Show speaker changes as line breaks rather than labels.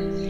Mm-hmm.